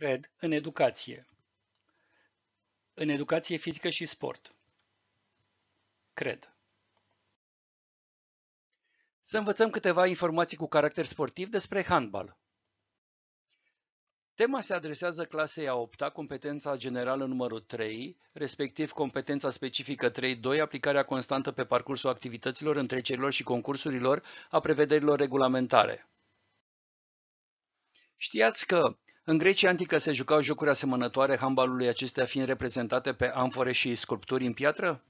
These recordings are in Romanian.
Cred în educație. În educație fizică și sport. Cred. Să învățăm câteva informații cu caracter sportiv despre handbal. Tema se adresează clasei a 8 -a, competența generală numărul 3, respectiv competența specifică 3.2, aplicarea constantă pe parcursul activităților, întrecerilor și concursurilor a prevederilor regulamentare. Știați că în Grecia antică se jucau jocuri asemănătoare handbalului acestea fiind reprezentate pe amfore și sculpturi în piatră?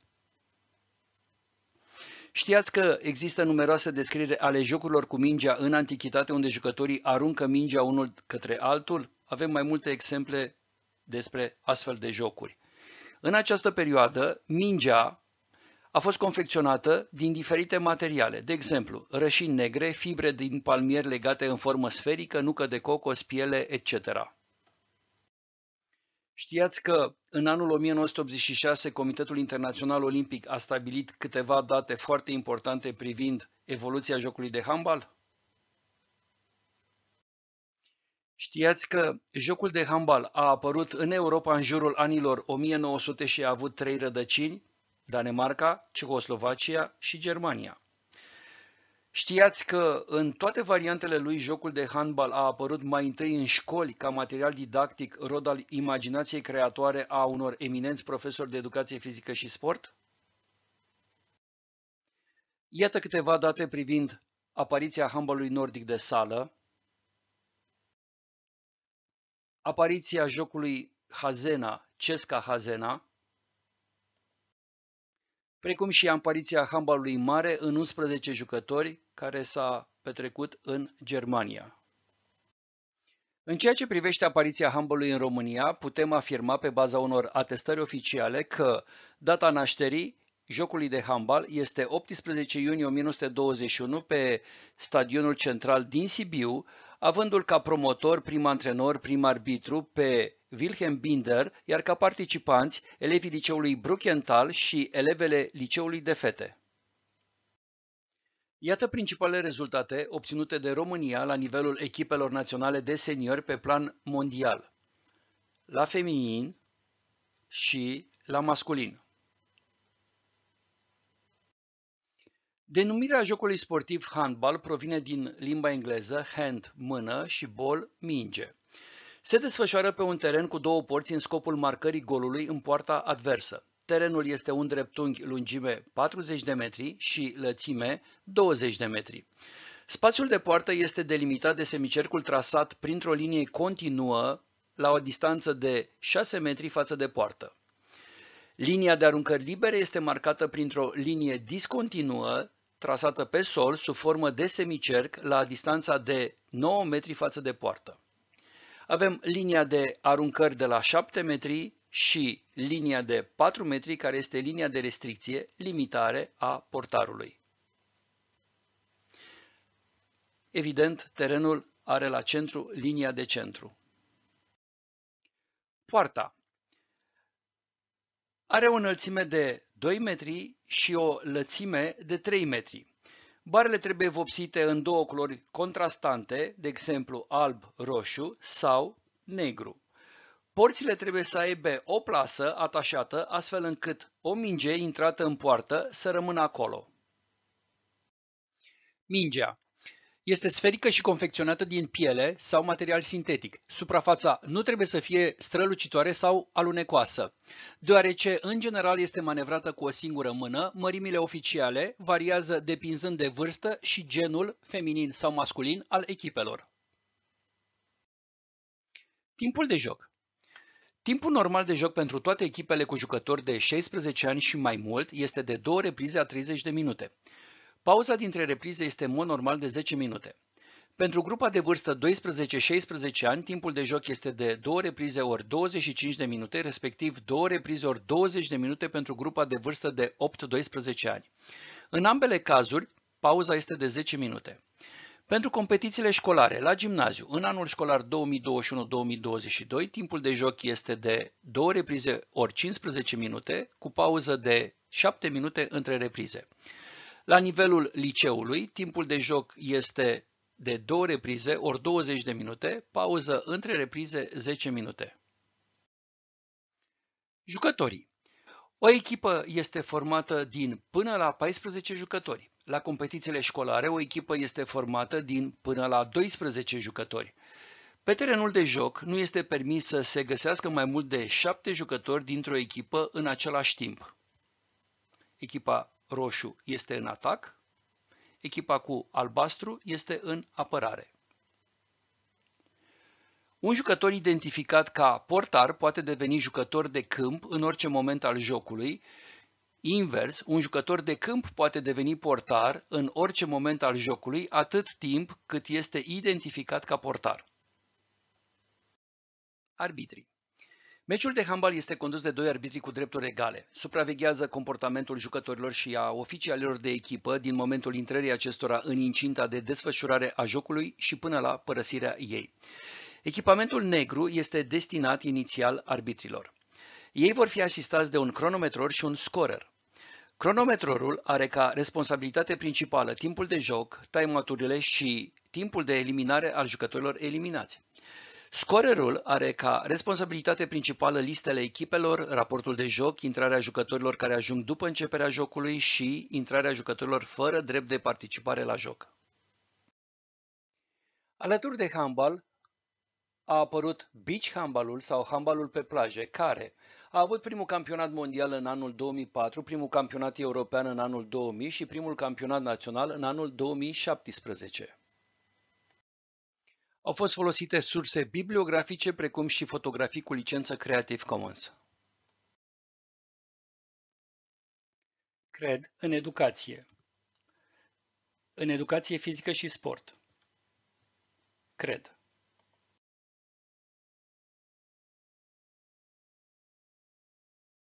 Știați că există numeroase descrieri ale jocurilor cu mingea în antichitate unde jucătorii aruncă mingea unul către altul? Avem mai multe exemple despre astfel de jocuri. În această perioadă, mingea a fost confecționată din diferite materiale, de exemplu, rășini negre, fibre din palmier legate în formă sferică, nucă de cocos, piele, etc. Știați că în anul 1986 Comitetul Internațional Olimpic a stabilit câteva date foarte importante privind evoluția jocului de handbal? Știați că jocul de handbal a apărut în Europa în jurul anilor 1900 și a avut trei rădăcini? Danemarca, Cehoslovacia și Germania. Știați că în toate variantele lui jocul de handbal a apărut mai întâi în școli ca material didactic rod al imaginației creatoare a unor eminenți profesori de educație fizică și sport? Iată câteva date privind apariția handbalului nordic de sală, apariția jocului Hazena, Cesca Hazena, precum și apariția handbalului mare în 11 jucători care s-a petrecut în Germania. În ceea ce privește apariția handbalului în România, putem afirma pe baza unor atestări oficiale că data nașterii jocului de handbal este 18 iunie 1921 pe stadionul central din Sibiu, avându-l ca promotor, prim antrenor, prim arbitru pe Wilhelm Binder, iar ca participanți elevii liceului Bruckenthal și elevele liceului de fete. Iată principalele rezultate obținute de România la nivelul echipelor naționale de seniori pe plan mondial, la feminin și la masculin. Denumirea jocului sportiv handbal provine din limba engleză hand, mână și ball, minge. Se desfășoară pe un teren cu două porți în scopul marcării golului în poarta adversă. Terenul este un dreptunghi lungime 40 de metri și lățime 20 de metri. Spațiul de poartă este delimitat de semicercul trasat printr-o linie continuă la o distanță de 6 metri față de poartă. Linia de aruncări libere este marcată printr-o linie discontinuă trasată pe sol sub formă de semicerc la distanța de 9 metri față de poartă. Avem linia de aruncări de la 7 metri și linia de 4 metri care este linia de restricție, limitare a portarului. Evident, terenul are la centru linia de centru. Poarta are o înălțime de 2 metri și o lățime de 3 metri. Barele trebuie vopsite în două culori contrastante, de exemplu alb-roșu sau negru. Porțile trebuie să aibă o plasă atașată astfel încât o minge intrată în poartă să rămână acolo. Mingea este sferică și confecționată din piele sau material sintetic. Suprafața nu trebuie să fie strălucitoare sau alunecoasă. Deoarece, în general, este manevrată cu o singură mână, mărimile oficiale variază depinzând de vârstă și genul feminin sau masculin al echipelor. Timpul de joc Timpul normal de joc pentru toate echipele cu jucători de 16 ani și mai mult este de două reprize a 30 de minute. Pauza dintre reprize este în mod normal de 10 minute. Pentru grupa de vârstă 12-16 ani, timpul de joc este de 2 reprize ori 25 de minute, respectiv 2 reprize ori 20 de minute pentru grupa de vârstă de 8-12 ani. În ambele cazuri, pauza este de 10 minute. Pentru competițiile școlare, la gimnaziu, în anul școlar 2021-2022, timpul de joc este de 2 reprize ori 15 minute, cu pauză de 7 minute între reprize. La nivelul liceului, timpul de joc este de două reprize ori 20 de minute, pauză între reprize 10 minute. Jucătorii O echipă este formată din până la 14 jucători. La competițiile școlare, o echipă este formată din până la 12 jucători. Pe terenul de joc nu este permis să se găsească mai mult de 7 jucători dintr-o echipă în același timp. Echipa roșu este în atac, echipa cu albastru este în apărare. Un jucător identificat ca portar poate deveni jucător de câmp în orice moment al jocului. Invers, un jucător de câmp poate deveni portar în orice moment al jocului, atât timp cât este identificat ca portar. Arbitrii Meciul de handbal este condus de doi arbitri cu drepturi egale. Supraveghează comportamentul jucătorilor și a oficialilor de echipă din momentul intrării acestora în incinta de desfășurare a jocului și până la părăsirea ei. Echipamentul negru este destinat inițial arbitrilor. Ei vor fi asistați de un cronometror și un scorer. Cronometrorul are ca responsabilitate principală timpul de joc, time și timpul de eliminare al jucătorilor eliminați. Scorerul are ca responsabilitate principală listele echipelor, raportul de joc, intrarea jucătorilor care ajung după începerea jocului și intrarea jucătorilor fără drept de participare la joc. Alături de handbal a apărut beach handballul sau handballul pe plaje, care a avut primul campionat mondial în anul 2004, primul campionat european în anul 2000 și primul campionat național în anul 2017. Au fost folosite surse bibliografice precum și fotografii cu licență Creative Commons. Cred în educație. În educație fizică și sport. Cred.